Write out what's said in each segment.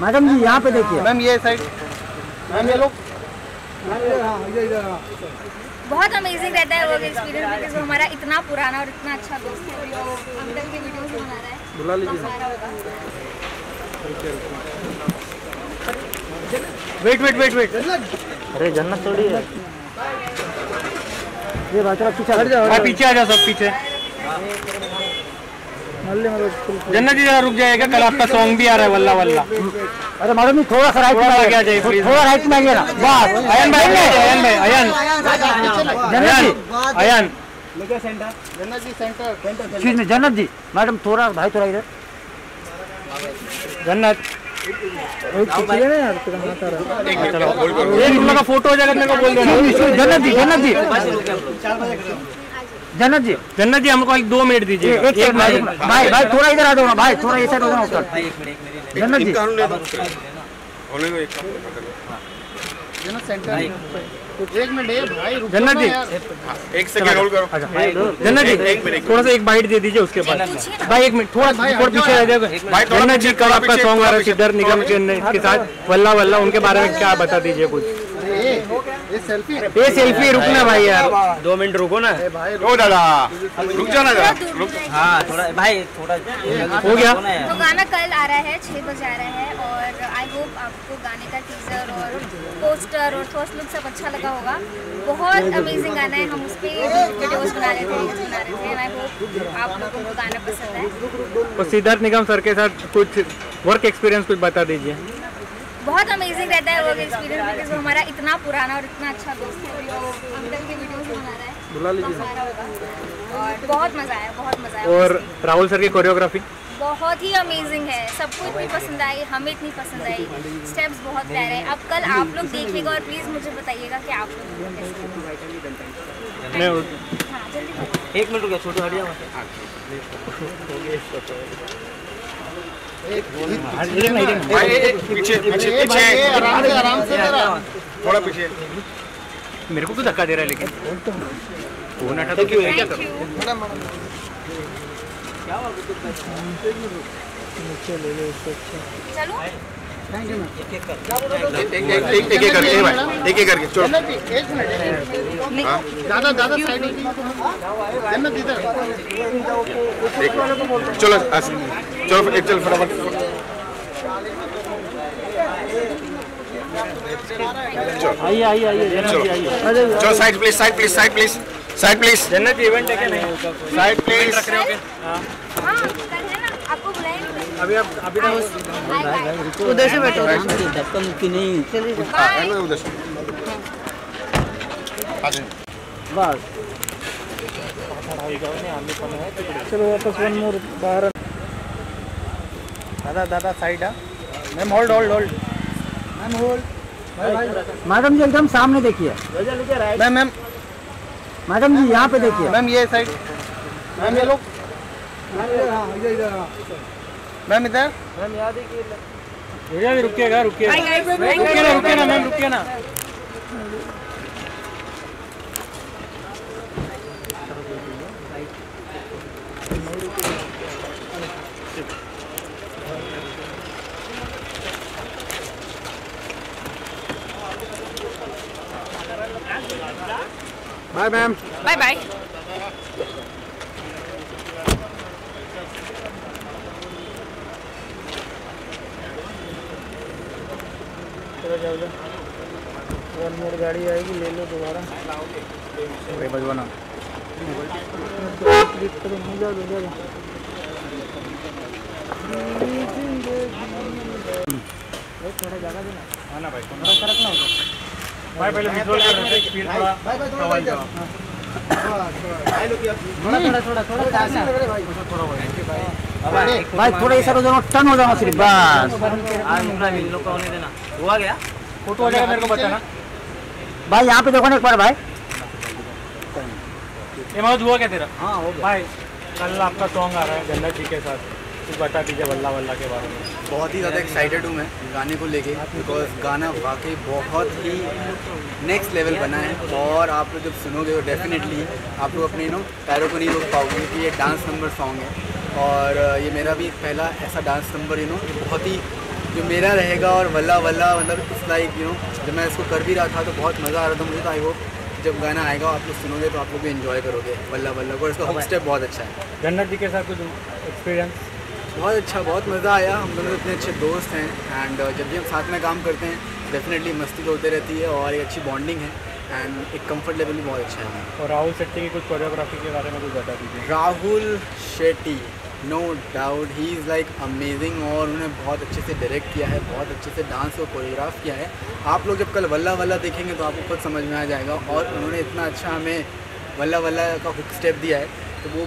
Madam जी यहाँ पे देखिए। मैम ये साइड मैम ये लोग बहुत अमेजिंग रहता है वर्क एक्सपीरियंस बिकॉज़ हमारा इतना पुराना और इतना अच्छा दोस्त है वो अंकल की वीडियोस भी बना रहा है। बुला लीजिए। वेट वेट वेट वेट अरे जन्नत थोड़ी है। ये थोड़ा पीछे हट जाओ। हाँ पीछे आ जाओ सब पीछे। जन्नत जी जरा रुक जाएगा कल आपका सॉन्ग भी आ रहा है वल्ला वल्ला। अरे मैडम जी थोड़ा सा राइट में आ जाइए, please। थोड़ा राइट में आइए ना। बस अयन भाई अयन भाई। अयन जन्नत जी अयन। जन्नत जी। सेंटर एक्सक्यूज मी जन्नत जी। मैडम थोड़ा भाई थोड़ा इधर। जन्नत। एक करो ये तुम लोग का फ़ोटो हो जाएगा मेरे को बोल me, जन्नत जी जन्नत जी। जन्नत जी जन्नत जी हमको एक दो मिनट दीजिए एक सेकंड भाई भाई भाई थोड़ा इधर आ जाओ ना भाई थोड़ा साइड हो जाओ उसका जन्नत जी इनका ले दो होने को एक जन्नत सेंटर एक मिनट ये भाई रुक जन्नत जी एक सेकंड होल्ड करो। जन्नत जी एक मिनट, थोड़ा सा एक बाइट दे दीजिए उसके बाद। भाई एक मिनट थोड़ा थोड़ा पीछे रह जाएगा। भाई, जन्नत जी कल आपका सॉन्ग आ रहा है पीछे। सिद्धार्थ निगम के के साथ। वल्ला वल्ला उनके बारे में क्या बता दीजिए कुछ? ये सेल्फी ये सेल्फी रुकना भाई यार। दो मिनट रुको ना। ओ दादा रुक जाओ ना जरा। है। थोड़ा भाई थोड़ा हो गया। तो गाना कल आ रहा है छः बजे आ रहा है और आई होप आपको गाने का टीजर और पोस्टर और फ़र्स्ट लुक सब अच्छा लगा होगा। बहुत अमेजिंग गाना है हम उस पर वीडियोस बना रहे थे बना रहे थे आई होप आप लोगों को गाना पसंद है। और सिद्धार्थ निगम सर के साथ कुछ वर्क एक्सपीरियंस कुछ बता दीजिए। बहुत अमेजिंग रहता है वर्क एक्सपीरियंस बिकॉज़ वो हमारा इतना पुराना और इतना अच्छा दोस्त है और वो अंकल की वीडियोस बना रहा है बुला लीजिए और बहुत मज़ा आया बहुत मज़ा आया और राहुल सर की कोरियोग्राफी बहुत ही अमेजिंग है सबको इतनी पसंद आई हमें इतनी पसंद आई स्टेप्स बहुत प्यारे हैं अब कल आप लोग देखिएगा और प्लीज़ मुझे बताइएगा कि आप लोग हाँ। एक मिनट रुको छोटू हट जाओ पीछे पीछे पीछे आराम से आराम से थोड़ा पीछे। मेरे को क्यों धक्का दे रहा है लेकिन? फ़ोन हटा तो क्यों क्या थैंक करूँ यू चलो। एक एक एक एक एक करके एक एक करके चलो एक मिनट दादा दादा साइड जन्नत इधर। चलो ऐसे चलो एक चल फटाफट। आइए आइए आइए जन्नत जी आइए। चलो side please side please side please side please Jannat ji event है क्या नहीं साइड प्लीज़ रख रहे हो हाँ। कल है ना आपको बुलाएँगे अभी आप अभी तक बाय उधर से बैठो। नहीं। बाय उधर से? बस। चलो वापस वन मोर बाहर दादा दादा साइड है ma'am hold hold hold ma'am hold madam जी एकदम सामने देखिए। Ma'am ma'am. मैडम जी यहाँ पे देखिए। मैम ये साइड मैम ये लोग मैम इधर मैम भैया भी रुकिएगा। रुकिएगा रुकिए ना मैम रुकिए ना। Bye ma'am bye bye one more गाड़ी आएगी ले लो दोबारा करो नहीं जाओ जाओ हाँ ना भाई थोड़ा फ़र्क ना होगा भाई पहले विजुअल कर रहे थे फिर थोड़ा सवाल जवाब थोड़ा थोड़ा थोड़ा थोड़ा भाई थोड़ा इधर हो जाओ टर्न हो जाओ सिर्फ़ बस। आज मुकरा इन लोग का होने देना। हुआ गया फ़ोटो हो जाएगा मेरे को बताना। भाई यहाँ पे देखो ना एक बार भाई। ये मौज हुआ क्या तेरा? हाँ हो भाई कल आपका सॉन्ग आ रहा है जन्नत जी के साथ। कुछ बता दीजिए वल्ला वल्ला के बारे में। बहुत ही ज़्यादा एक्साइटेड हूँ मैं गाने को लेके बिकॉज़ गाना वाकई बहुत ही नेक्स्ट लेवल बना है। और आप लोग जब सुनोगे तो डेफिनेटली आप लोग अपने नो पैरों को नहीं रोक पाओगे क्योंकि ये डांस नंबर सॉन्ग है। और ये मेरा भी पहला ऐसा डांस नंबर यू नो बहुत ही जो मेरा रहेगा और वल्ला वल्ला मतलब इस लाइक यू नो जब मैं इसको कर भी रहा था तो बहुत मज़ा आ रहा था मुझे तो आई होप जब गाना आएगा आप लोग सुनोगे तो आप लोग भी इन्जॉय करोगे वल्ला वल्ला को और इसका स्टेप बहुत अच्छा है। जन्नत जी के साथ कुछ एक्सपीरियंस बहुत अच्छा बहुत मज़ा आया। हम दोनों इतने अच्छे दोस्त हैं एंड जब भी हम साथ में काम करते हैं डेफिनेटली मस्ती तो होती रहती है और एक अच्छी बॉन्डिंग है एंड एक कंफर्ट लेवल भी बहुत अच्छा है। और राहुल शेट्टी की कुछ कोरियोग्राफी के बारे में कुछ बता दीजिए। Rahul Shetty no doubt he is like amazing और उन्होंने बहुत अच्छे से डायरेक्ट किया है बहुत अच्छे से डांस और कोरियोग्राफ किया है। आप लोग जब कल वल्ला वल्ला देखेंगे तो आपको खुद समझ में आ जाएगा और उन्होंने इतना अच्छा हमें वल्ला वल्ला का हुक स्टेप दिया है तो वो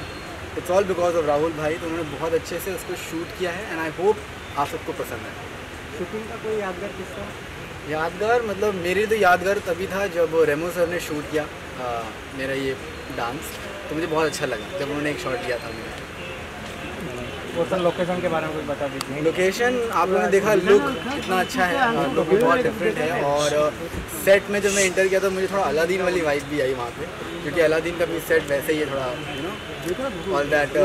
it's all because of Rahul भाई तो उन्होंने बहुत अच्छे से उसको शूट किया है एंड आई होप आप सबको पसंद है। शूटिंग का कोई यादगार किस्सा? यादगार मतलब मेरी तो यादगार तभी था जब रेमो सर ने शूट किया आ, मेरा ये डांस तो मुझे बहुत अच्छा लगा जब उन्होंने एक शॉट लिया था मेरा वो सर लोकेशन के बारे में कुछ बता दीजिए। लोकेशन आप लोगों ने देखा लुक कितना अच्छा है। लुक भी बहुत डिफरेंट है और सेट में जब मैं इंटर किया तो मुझे थोड़ा अलादीन वाली वाइब भी आई वहाँ पे। क्योंकि अलादीन का भी सेट वैसे ही है थोड़ा यू नो ऑल दैट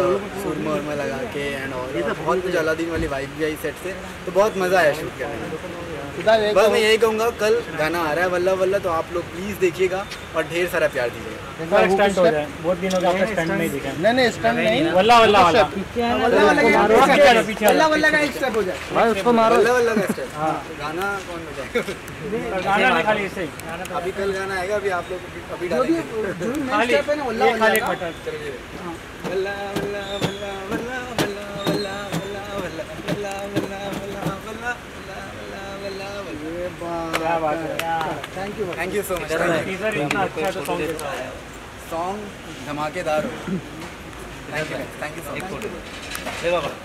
सुरमा उरमा लगा के एंड और बहुत कुछ अलादीन वाली वाइब भी आई सेट से। तो बहुत मज़ा आया शूट करने में। बस मैं यही कहूँगा कल गाना आ रहा है वल्ला वल्ला तो आप लोग प्लीज़ देखिएगा और ढेर सारा प्यार दीजिएगा। बार स्टंट हो जाए बहुत दिन हो गए स्टंट नहीं दिखा नहीं नहीं स्टंट नहीं वल्ला वल्ला वाला पीछे वल्ला वल्ला पीछे वल्ला वल्ला का स्टेप हो जाए भाई उसको मारो वल्ला वल्ला का स्टेप हाँ गाना कौन बजाए गाना नहीं खाली ऐसे ही अभी कल गाना आएगा अभी आप लोग अभी डालेंगे जो मेन स्टेप है ना वल्ला वल्ला खाली बटन चलिए वल्ला वल्ला वल्ला वल्ला क्या बात है thank you thank you so much teaser इतना अच्छा तो सॉन्ग सॉन्ग धमाकेदार हो। Thank you thank you so much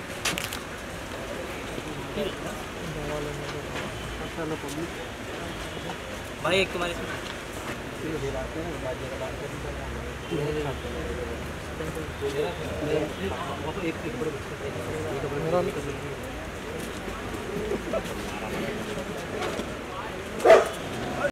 भाई एक तुम्हारी